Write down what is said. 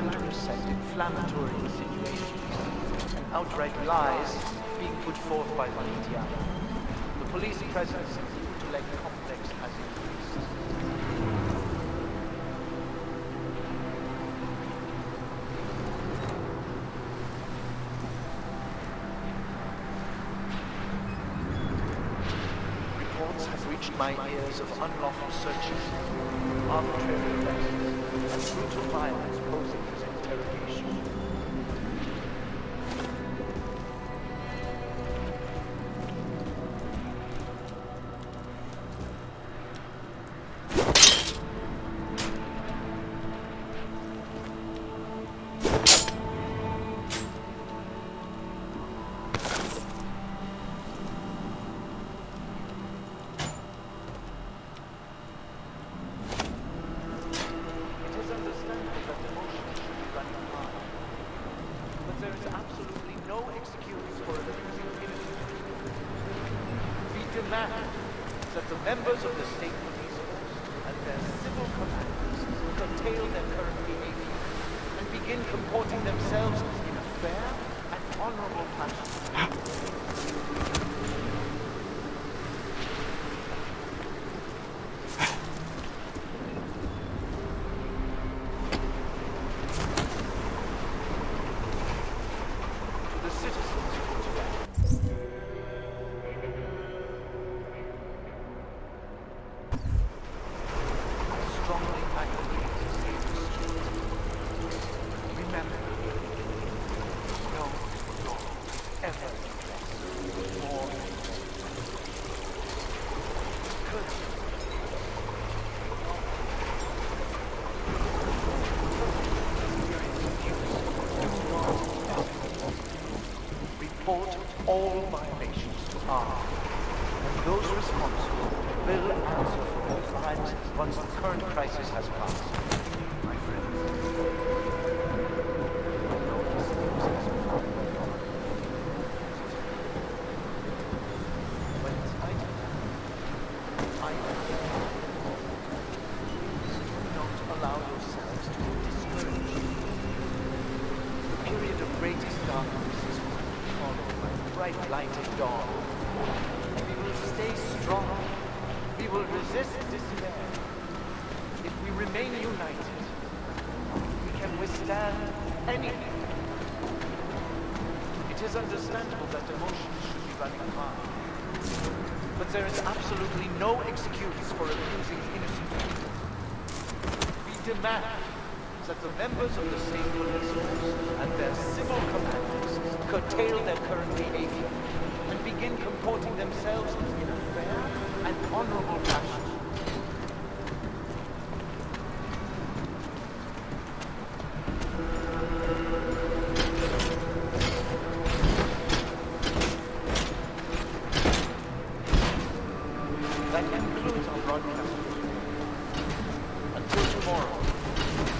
slanderous and inflammatory insinuations and outright lies being put forth by media. The police presence in the Utulek complex has increased. Reports have reached my ears of unlawful searches, arbitrary arrests, and brutal violence posing as interrogation. Demand that the members of the state police force and their civil commanders curtail their current behavior and begin comporting themselves in a fair and honorable fashion. Report all violations to ARC, and those responsible will answer for their crimes once the current crisis has passed. My friends, bright light of dawn. We will stay strong. We will resist despair. If we remain united, we can withstand anything. It is understandable that emotions should be running high. But there is absolutely no excuse for abusing innocent people. We demand that the members of the state police force and their civil commanders curtail their current behavior and begin comporting themselves in a fair and honorable fashion. That concludes our broadcast. Until tomorrow.